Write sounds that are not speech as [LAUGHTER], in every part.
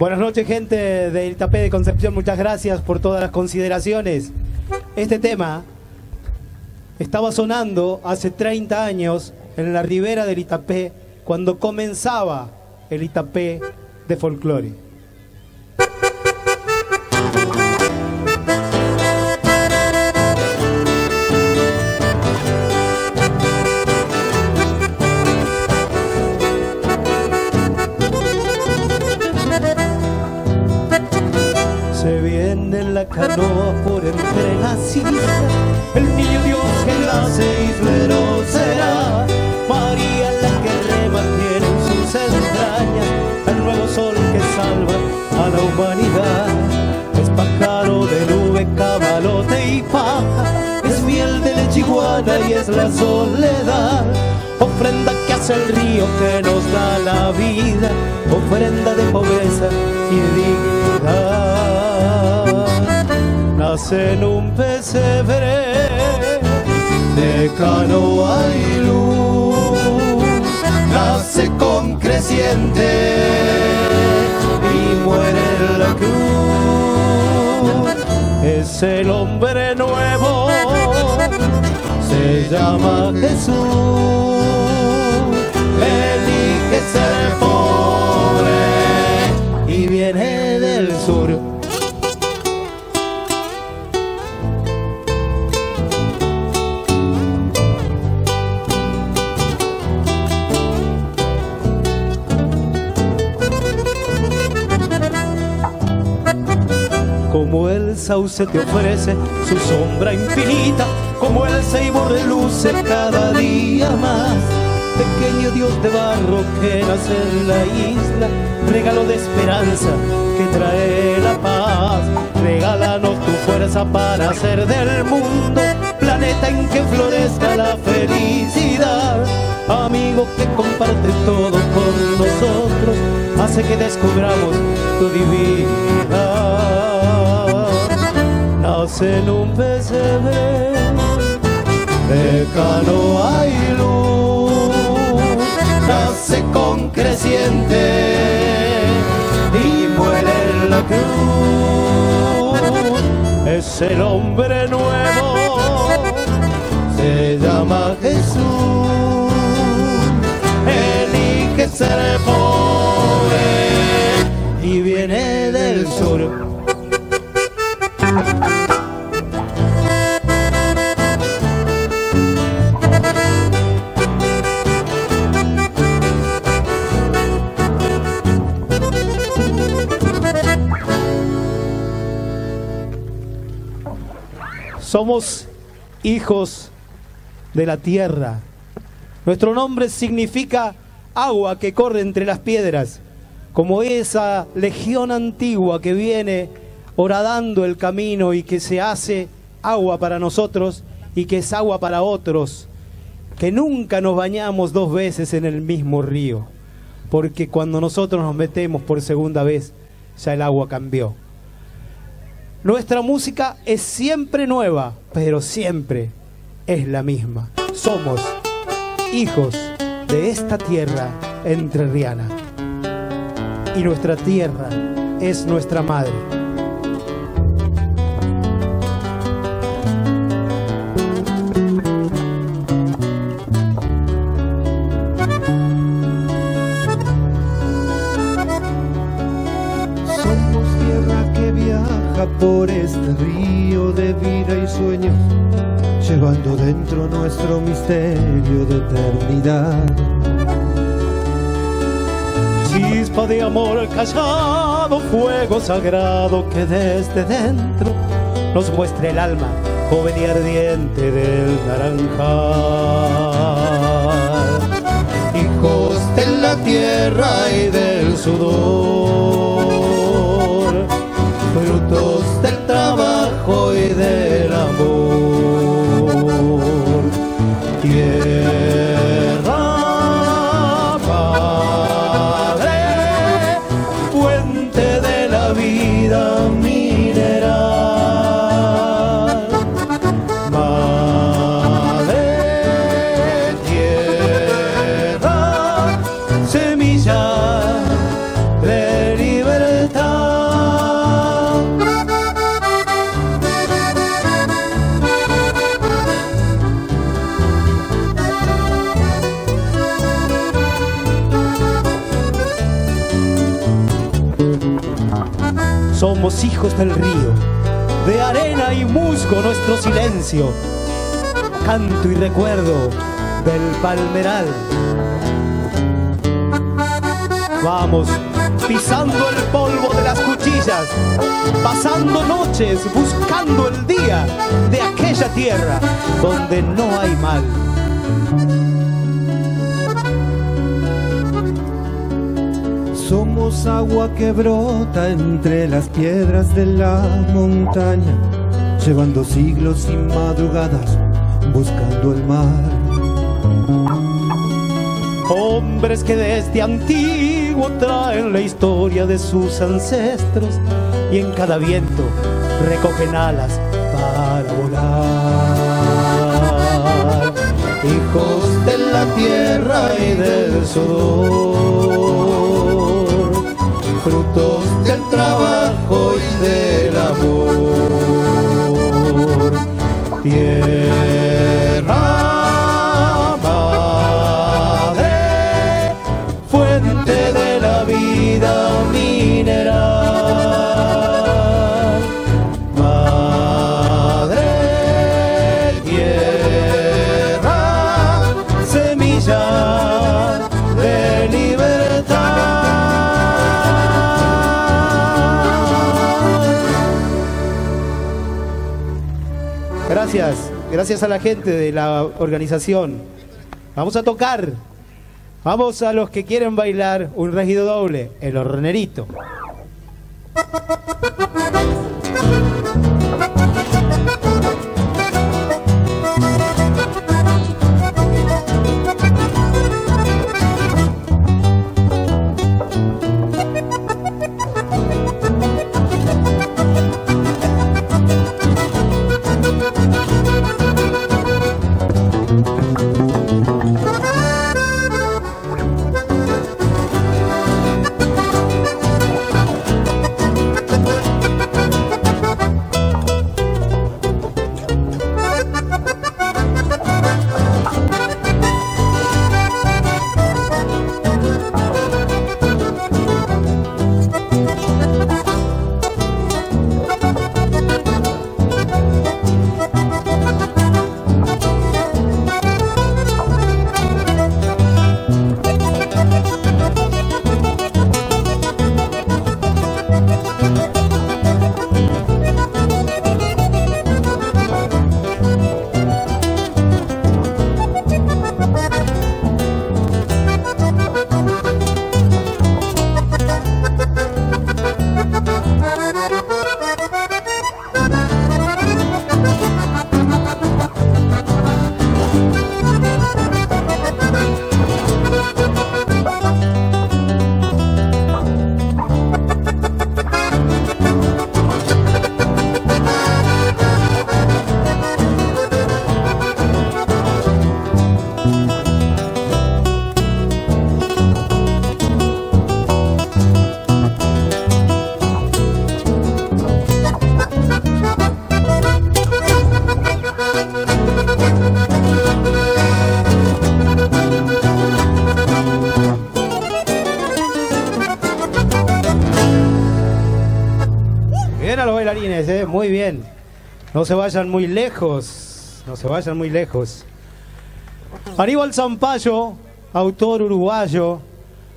Buenas noches, gente del Itapé de Concepción. Muchas gracias por todas las consideraciones. Este tema estaba sonando hace 30 años en la ribera del Itapé, cuando comenzaba el Itapé de folclore. A la humanidad. Es pájaro de nube, cabalote y paja, es miel de lechiguana y es la soledad. Ofrenda que hace el río que nos da la vida, ofrenda de pobreza y dignidad. Nace en un pesebre de canoa y luz, nace con creciente y muere la cruz. Es el hombre nuevo, se llama Jesús. Sauce te ofrece su sombra infinita, como el ceibo reluce cada día más. Pequeño Dios de barro que nace en la isla, regalo de esperanza que trae la paz. Regálanos tu fuerza para hacer del mundo planeta en que florezca la felicidad. Amigo que comparte todo con nosotros, hace que descubramos tu divinidad. En un pesebre de canoa y luz, nace con creciente y muere en la cruz. Es el hombre nuevo, se llama Jesús. Elige ser pobre y viene del sur. Somos hijos de la tierra. Nuestro nombre significa agua que corre entre las piedras, como esa legión antigua que viene horadando el camino y que se hace agua para nosotros y que es agua para otros, que nunca nos bañamos dos veces en el mismo río, porque cuando nosotros nos metemos por segunda vez, ya el agua cambió. Nuestra música es siempre nueva, pero siempre es la misma. Somos hijos de esta tierra entrerriana. Y nuestra tierra es nuestra madre. Misterio de eternidad. Chispa de amor callado, fuego sagrado que desde dentro nos muestra el alma joven y ardiente del naranjal. Hijos de la tierra Somos hijos del río, de arena y musgo nuestro silencio, canto y recuerdo del palmeral. Vamos, pisando el polvo de las cuchillas, pasando noches buscando el día de aquella tierra donde no hay mal. Agua que brota entre las piedras de la montaña, llevando siglos y madrugadas buscando el mar. Hombres que desde antiguo traen la historia de sus ancestros y en cada viento recogen alas para volar. Hijos de la tierra y del sol, frutos del trabajo y del amor. Gracias, gracias a la gente de la organización. Vamos a tocar. Vamos a los que quieren bailar un regido doble, el hornerito. Muy bien. No se vayan muy lejos, no se vayan muy lejos. Aníbal Zampayo, autor uruguayo,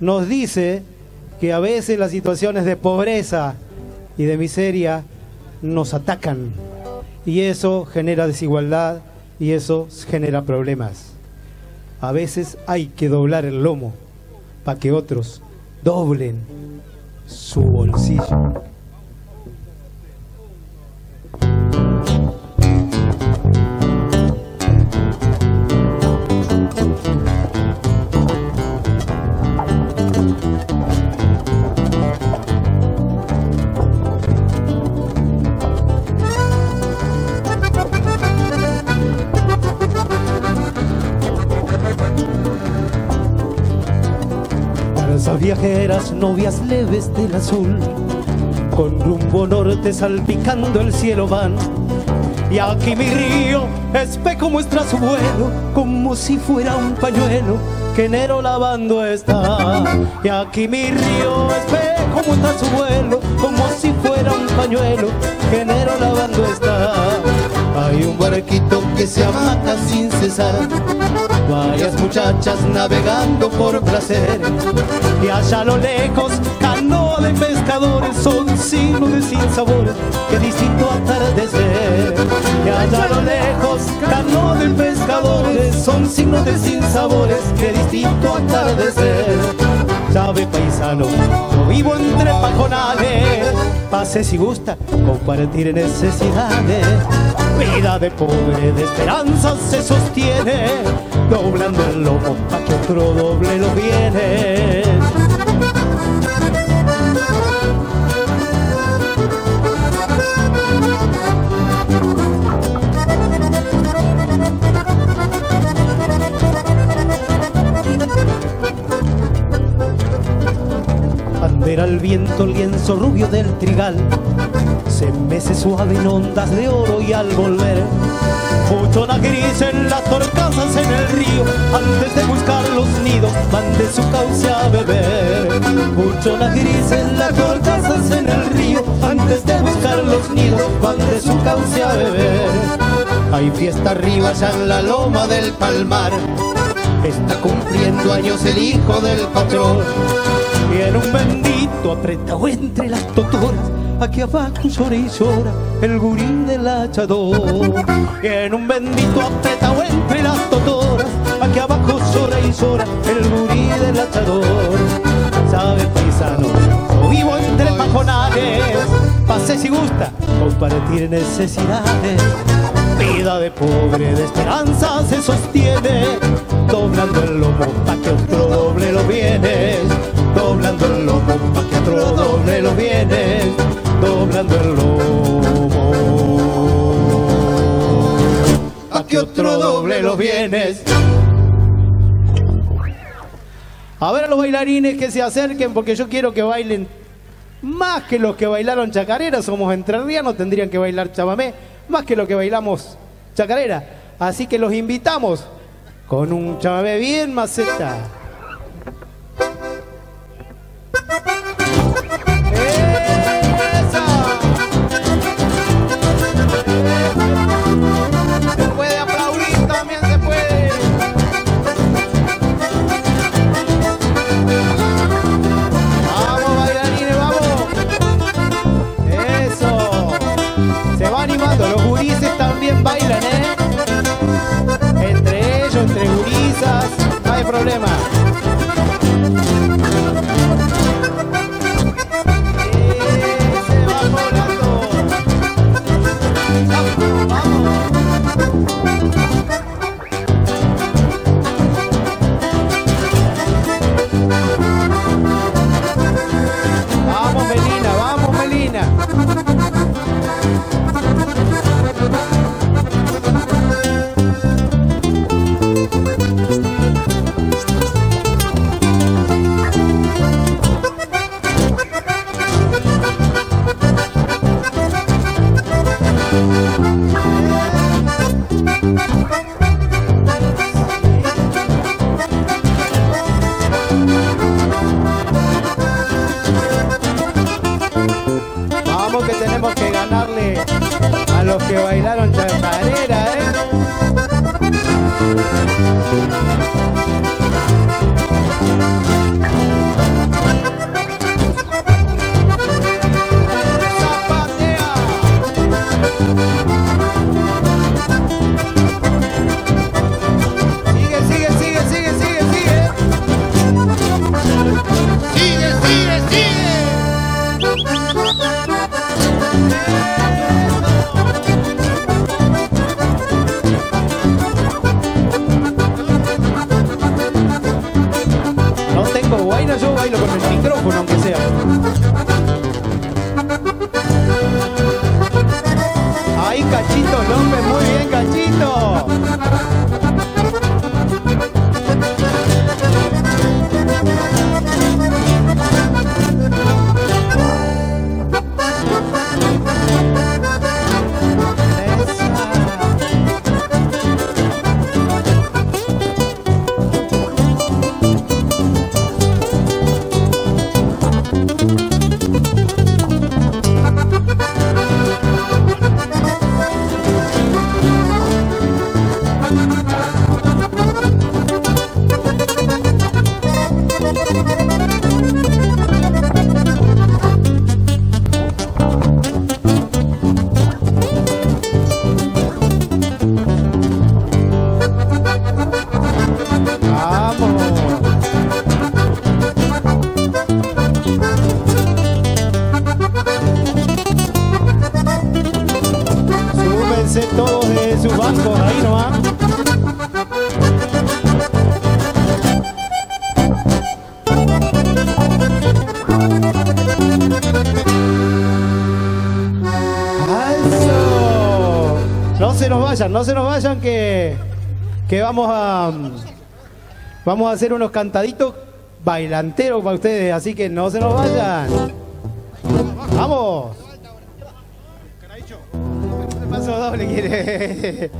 nos dice que a veces las situaciones de pobreza y de miseria nos atacan y eso genera desigualdad y eso genera problemas. A veces hay que doblar el lomo para que otros doblen su bolsillo. Viajeras novias leves del azul, con rumbo norte salpicando el cielo van. Y aquí mi río espejo muestra su vuelo, como si fuera un pañuelo que enero lavando está. Y aquí mi río espejo está su vuelo, como si fuera un pañuelo que enero lavando está. Hay un barquito que se amaca sin cesar, varias muchachas navegando por placer, y allá a lo lejos canoa de pescadores son signos de sinsabores que distinto atardecer. Y allá a lo lejos canoa de pescadores son signos de sinsabores que distinto atardecer. Sabe paisano, yo vivo entre pajonales, pase si gusta compartir necesidades. Vida de pobre, de esperanza se sostiene, doblando el lomo pa' que otro doble lo viene. Bandera al viento, lienzo rubio del trigal, se mece suave en ondas de oro y al volver, muchona gris en las torcasas en el río, antes de buscar los nidos, van de su cauce a beber. Muchona gris en las torcasas en el río, antes de buscar los nidos, van de su cauce a beber. Hay fiesta arriba ya en la loma del palmar, está cumpliendo años el hijo del patrón. En un bendito apretado entre las totoras, aquí abajo llora y llora el gurí del hachador. En un bendito apretado entre las totoras, aquí abajo llora y llora el gurí del hachador. Sabe paisano, vivo entre pajonales, pase si gusta, compartir necesidades. Vida de pobre, de esperanza se sostiene, doblando el lomo pa' que otro doble lo viene, doblando el lomo pa' que otro doble lo viene, doblando el lomo pa' que otro doble lo vienes. A ver a los bailarines que se acerquen porque yo quiero que bailen más que los que bailaron chacarera, somos entrerrianos, tendrían que bailar chamamé, más que los que bailamos chacarera. Así que los invitamos con un chamamé bien maceta. Problema. los que bailaron. No se nos vayan que, que vamos a vamos a hacer unos cantaditos bailanteros para ustedes, así que no se nos vayan. ¡Vamos! Paso doble quiere.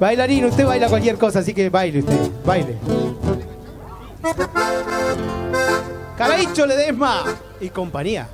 Bailarín, usted baila cualquier cosa, así que baile usted, baile. Caraicho Ledesma y compañía.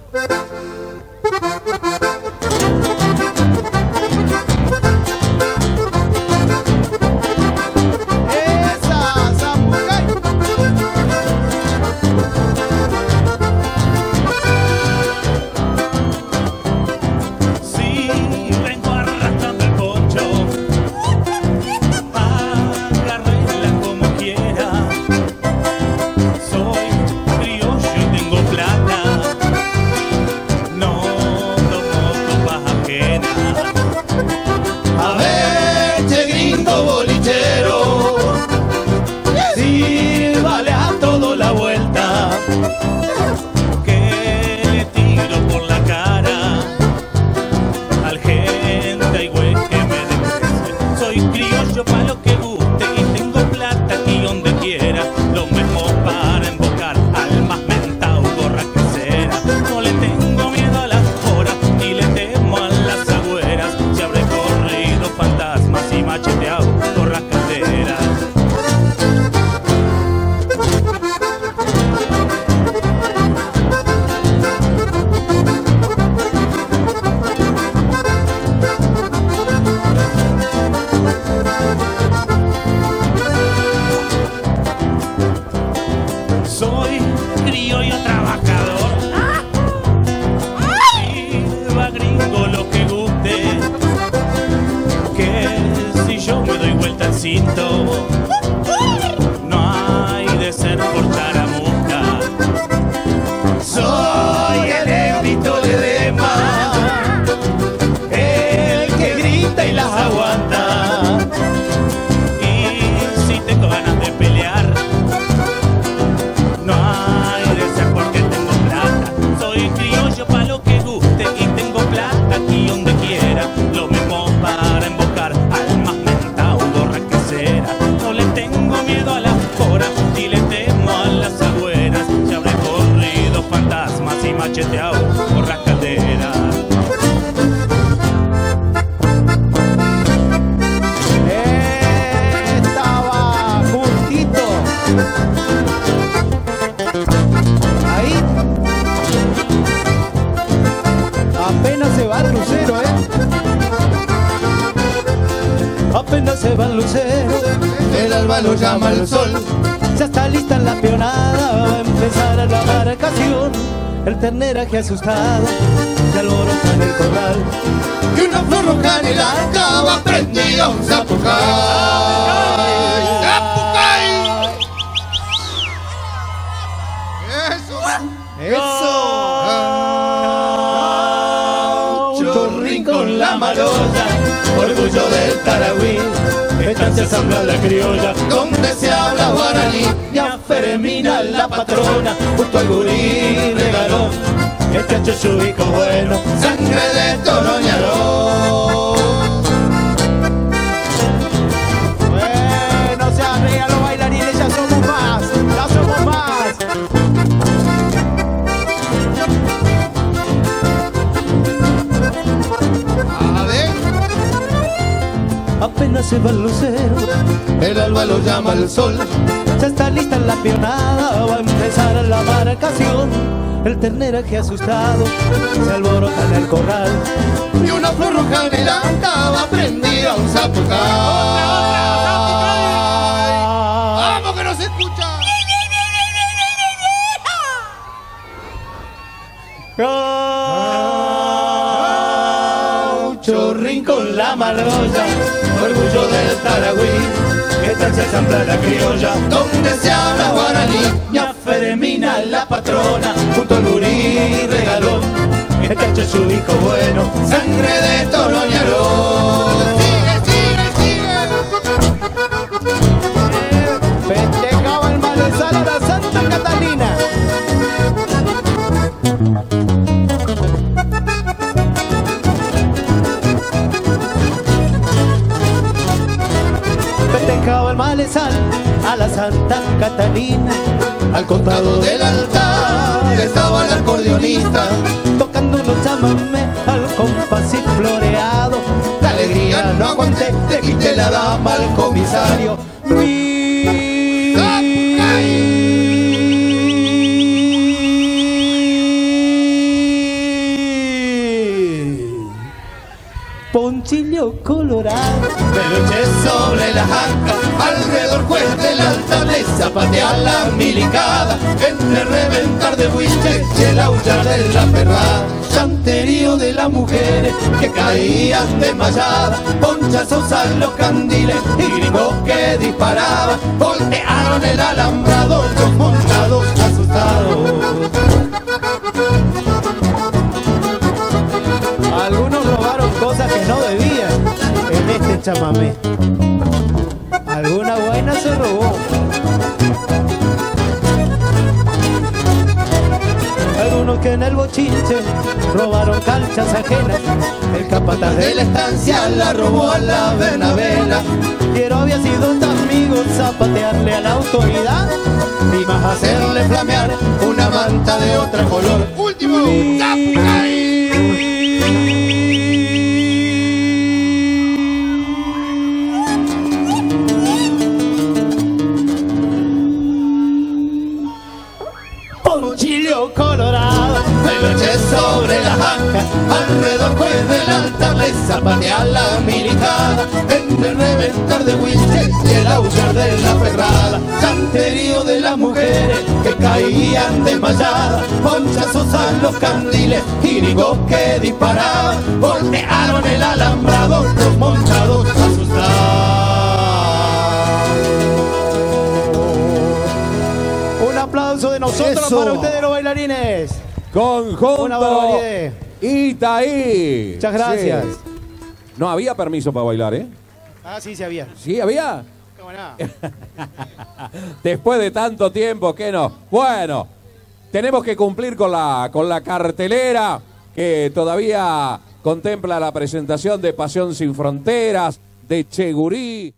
Lista en la marcación. El terneraje asustado se alborota en el corral. Y una flor roja en el arca va prendida un zapucay. ¡Zapucay! ¡Eso! ¡Eso! Chorrín con la maloya, orgullo del Taragüí. Estancia Asamblea la criolla, Donde se habla guaraní. Fermina la patrona, justo al gurí regaló. Este hacho es su hijo bueno, Sangre de Toroñarón. Bueno, se arreglan los bailarines, ya somos más, ya somos más. A ver. Apenas se va el lucero, El alba lo llama el sol. Ya está lista la pionada, va a empezar la marcación. El terneraje asustado se alborota en el corral. Y una flor roja en el arca va prendida un zapucay. ¡Vamos que no se escucha! Chorrín con la maloya, orgullo del Taragüí. Esta se asamblea la criolla, Donde se habla guaraní. y a Fermina la patrona, junto al gurí regaló. Este hacho es su hijo bueno, Sangre de Toroñarón. Santa Catalina. Al costado del altar estaba el acordeonista. Tocando unos chamamé al compás y floreado. La alegría no aguanté, le quité la dama al comisario. Ponchillo colorado. Peluche sobre la janca, alrededor juez del altar le zapatea la milicada, entre reventar de buiche y el aullar de la perrada, chanterío de las mujeres que caían desmayadas, ponchazos a los candiles y gringos que disparaban, voltearon el alambrado, los montados asustados. Algunos robaron cosas que no debían en este chamamé. Se robó. Algunos que en el bochinche robaron canchas ajenas. El capataz De la estancia la robó a la Bernabela, Quiero había sido un amigo zapatearle a la autoridad y más hacerle flamear una manta de otro color. Último, alrededor pues del altar le zapatea la milicada, entre el reventar de Wilches y el aullar de la ferrada, santerío de las mujeres que caían desmayadas, ponchazos a los candiles y gringos que disparaban, voltearon el alambrado, los montados asustados. Un aplauso de nosotros Eso. para ustedes los bailarines. Conjunto Una barbaridad. Itaí. Muchas gracias. Sí. No había permiso para bailar, ¿eh? Ah, sí, sí había. Sí, había. Buena. [LAUGHS] Después de tanto tiempo, que no? Bueno, tenemos que cumplir con la, con la cartelera que todavía contempla la presentación de Pasión Sin Fronteras, de Chegurí.